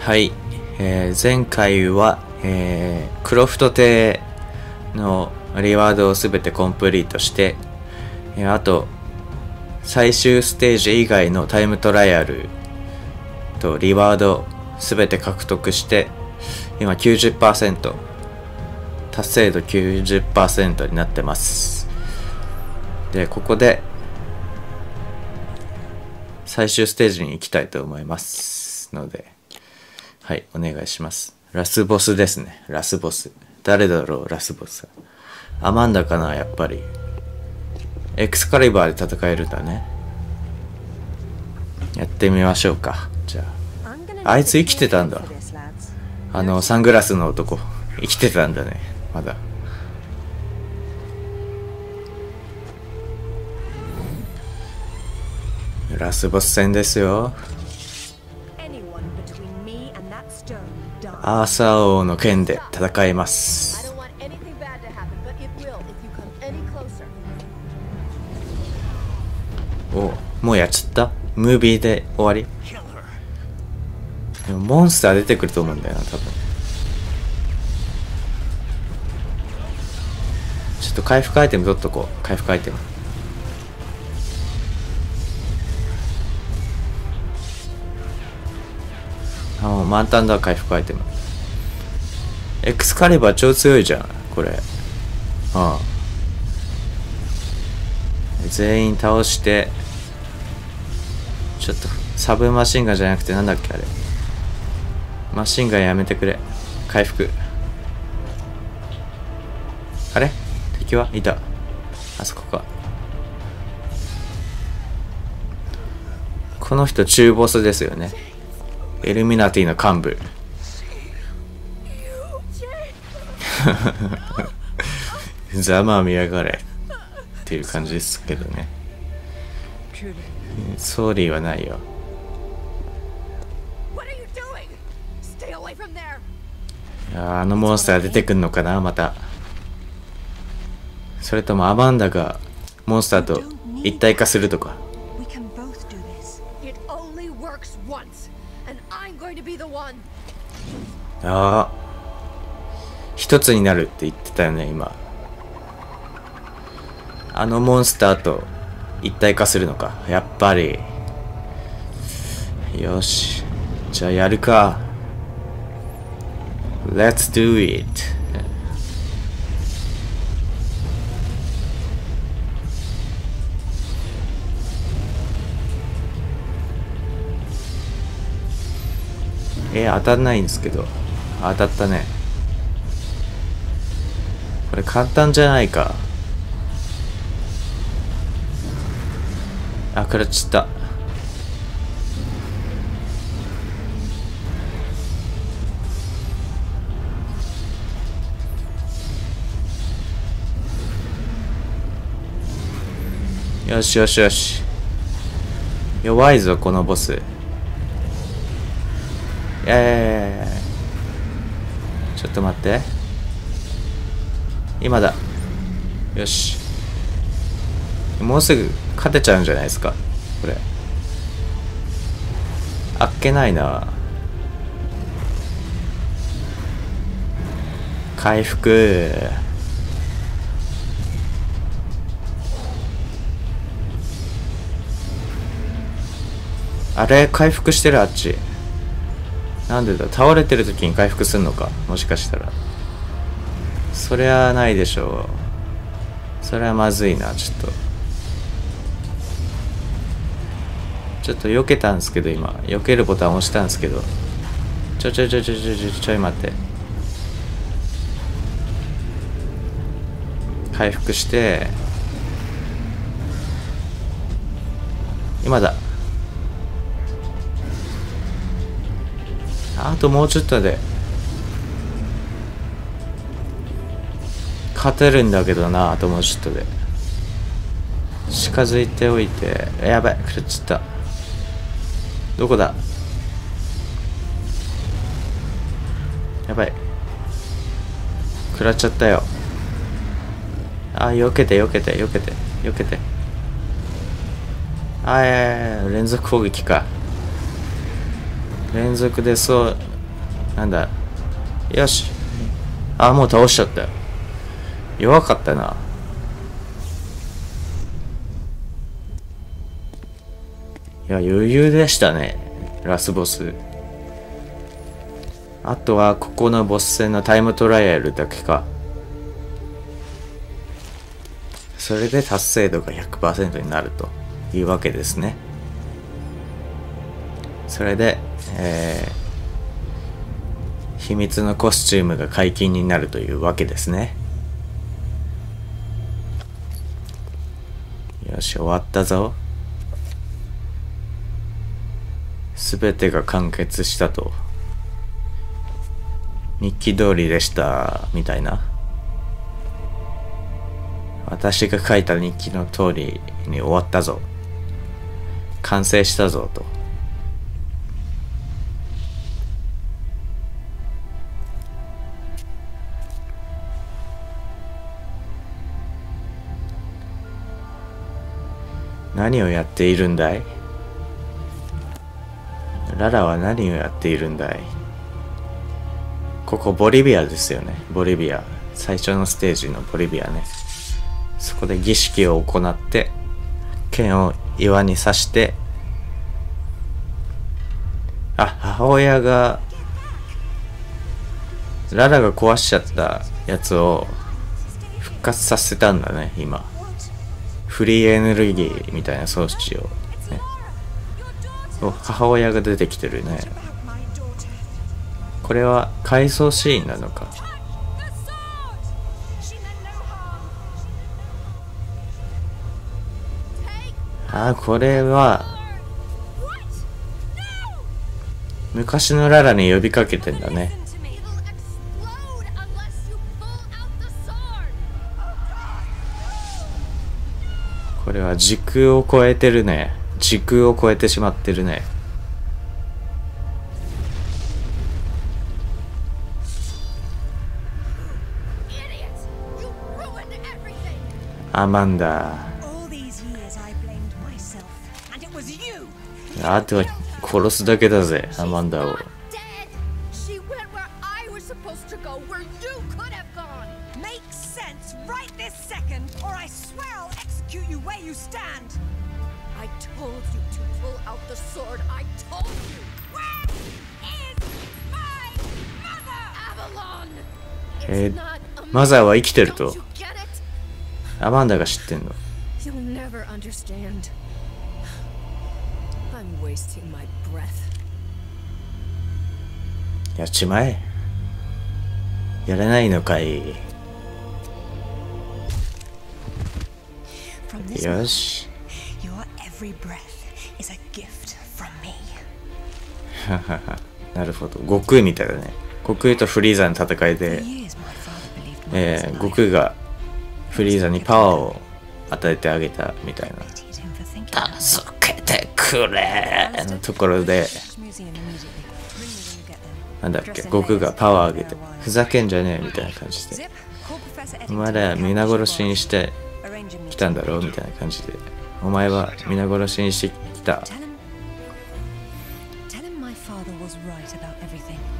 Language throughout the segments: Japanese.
はい、えー前回は、えークロフト邸のリワードをすべてコンプリートして、えーあと最終ステージ以外のタイムトライアルとリワードすべて獲得して今90%達成度90%になってます。でここで最終ステージに行きたいと思いますので。はいお願いします。ラスボスですね。ラスボス。誰だろうラスボスアマンダかなやっぱり。エクスカリバーで戦えるんだね。やってみましょうか。じゃあ。あいつ生きてたんだ。あのサングラスの男。生きてたんだね。まだ。ラスボス戦ですよ。アーサー王の剣で戦います。おもうやっちゃった？ムービーで終わり？でもモンスター出てくると思うんだよな多分。ちょっと回復アイテム取っとこう。回復アイテム。あもう満タンだ回復アイテム。エクスカリバー超強いじゃんこれ。ああ。全員倒してちょっとサブマシンガンじゃなくてなんだっけあれ。マシンガンやめてくれ。回復。あれ？敵は？いた。あそこか。この人中ボスですよね。エルミナティの幹部。ざまあ見やがれっていう感じですけどね。ソーリーはないよ。あのモンスター出てくんのかなまた。それともアマンダがモンスターと一体化するとか.ああ一つになるって言ってたよね今。あのモンスターと一体化するのか。やっぱり。よし。じゃあやるか。Let's do it. えー当たんないんですけど。当たったね。これ簡単じゃないか。あ食らっちった。よしよしよし。弱いぞこのボス。いやいやいやいやちょっと待って。今だ。よし。もうすぐ勝てちゃうんじゃないですか。これ。あっけないな。回復。あれ回復してるあっち。なんでだ。倒れてる時に回復すんのか。もしかしたらそりゃないでしょう。それはまずいなちょっと。ちょっと避けたんですけど今。避けるボタン押したんですけど。ちょちょちょちょちょちょちょい待って。回復して。今だ。あともうちょっとで。勝てるんだけどなあともうちょっとで。近づいておいてやばい食っちゃった。どこだ？やばい。食らっちゃったよ。あ避けて避けて避けて避けて。あいやいやいや連続攻撃か。連続でそうなんだ。よし。あもう倒しちゃったよ。弱かったな。いや余裕でしたね。ラスボス。あとはここのボス戦のタイムトライアルだけか。それで達成度が100%になるというわけですね。それで、えー、秘密のコスチュームが解禁になるというわけですね。よし終わったぞ。全てが完結したと。日記通りでしたみたいな。私が書いた日記の通りに終わったぞ。完成したぞと。何をやっているんだい？ララは何をやっているんだい？ここボリビアですよね。ボリビア。最初のステージのボリビアね。そこで儀式を行って剣を岩に刺してあ母親がララが壊しちゃったやつを復活させたんだね今。フリーエネルギーみたいな装置を、ね、お母親が出てきてるね。これは回想シーンなのか。あこれは昔のララに呼びかけてんだね。これは時空を超えてるね。時空を超えてしまってるね。アマンダあとは殺すだけだぜアマンダをえー、マザーは生きてるとアマンダが知ってんの I'm wasting my breath. やっちまえ。やれないのかい。よし。なるほど。悟空みたいだね。悟空とフリーザの戦いで、えー、悟空がフリーザにパワーを与えてあげたみたいな。助けてくれのところで、なんだっけ、悟空がパワー上げて、ふざけんじゃねえみたいな感じで、お前ら皆殺しにしてきたんだろうみたいな感じで、お前は皆殺しにしてきた。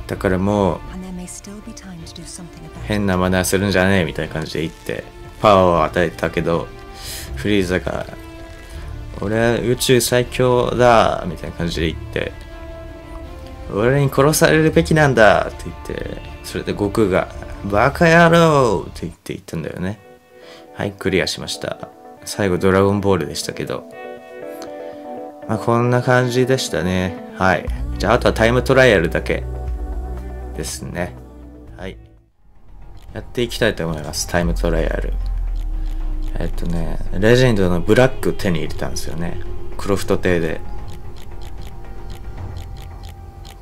だからもう、変な真似はするんじゃねえみたいな感じで言って、パワーを与えたけど、フリーザが俺は宇宙最強だみたいな感じで言って俺に殺されるべきなんだって言ってそれで悟空がバカ野郎!って言って言ったんだよね。はいクリアしました。最後ドラゴンボールでしたけど。まあこんな感じでしたね。はい。じゃああとはタイムトライアルだけ。ですね。はい。やっていきたいと思います。タイムトライアル。えっとね、レジェンドのブラックを手に入れたんですよね。クロフト邸で。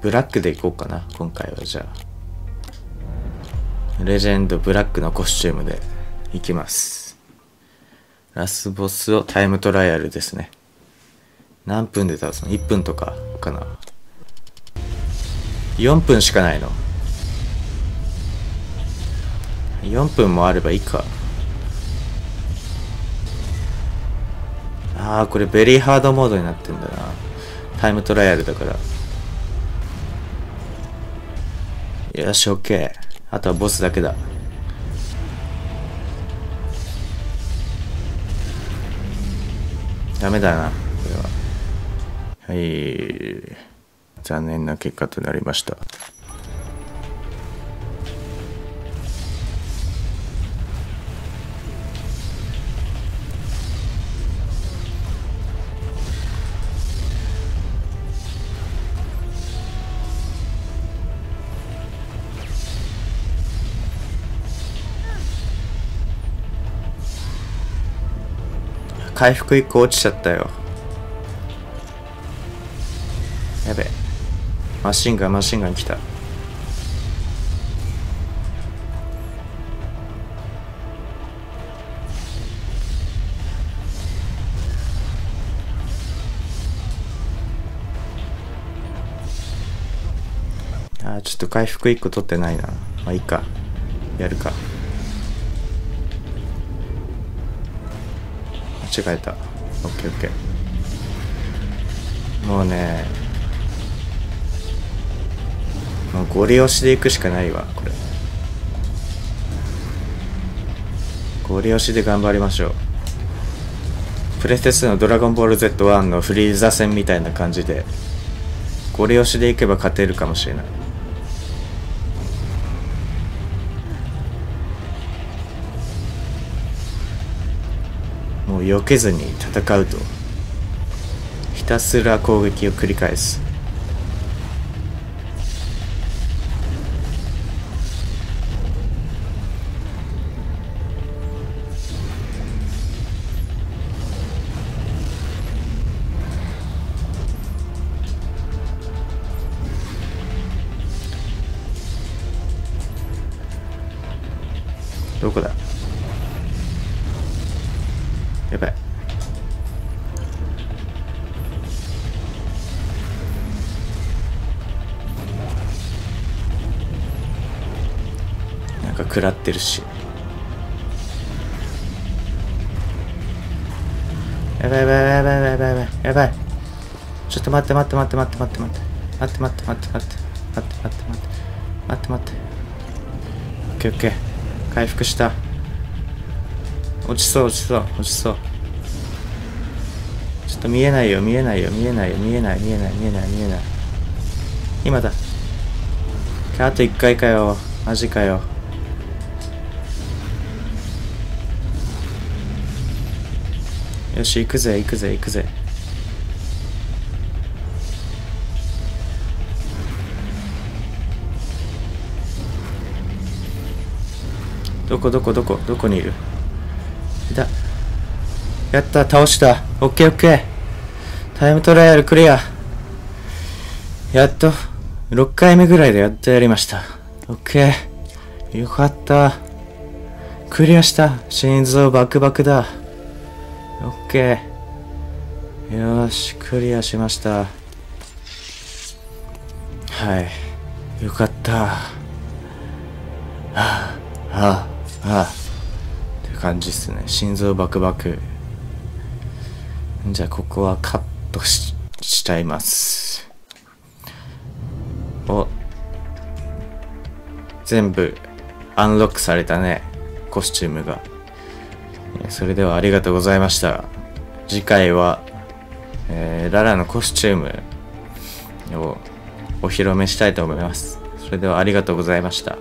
ブラックでいこうかな、今回はじゃあ。レジェンドブラックのコスチュームでいきます。ラスボスをタイムトライアルですね。何分で倒すの ?1 分とかかな。4分しかないの。4分もあればいいか。ああ、これベリーハードモードになってんだな。タイムトライアルだから。よし、オッケー。あとはボスだけだ。ダメだな、これは。はい。残念な結果となりました。回復1個落ちちゃったよ。やべ。マシンガンマシンガン来た。あーちょっと回復1個取ってないな。まあいいか。やるか。違えた。オッケーオッケー。もうねもうゴリ押しでいくしかないわこれ。ゴリ押しで頑張りましょう。プレステ2の「ドラゴンボール Z1」のフリーザ戦みたいな感じでゴリ押しでいけば勝てるかもしれない。もう避けずに戦うと。ひたすら攻撃を繰り返す。どこだ？やばい。なんか食らってるし。やばいやばいやばいやばいやばいやばいちょっと待って待って待って待って待って待って。待って待って待って待って待って待って待って。待って待って。オッケーオッケー。回復した。落ちそう落ちそう落ちそう。ちょっと見えないよ見えないよ見えないよ見えない見えない見えない見えない。今だ。あと1回かよ。マジかよ。よし行くぜ行くぜ行くぜ。どこどこどこどこにいる？やった倒した。オッケーオッケー。タイムトライアルクリア。やっと6回目ぐらいでやっとやりました。オッケー。よかった。クリアした。心臓バクバクだ。オッケー。よーしクリアしました。はい。よかった。はあはあはあって感じっすね。心臓バクバク。じゃあここはカットししちゃいます。お。全部アンロックされたね。コスチュームが。それではありがとうございました。次回は、えーララのコスチュームをお披露目したいと思います。それではありがとうございました。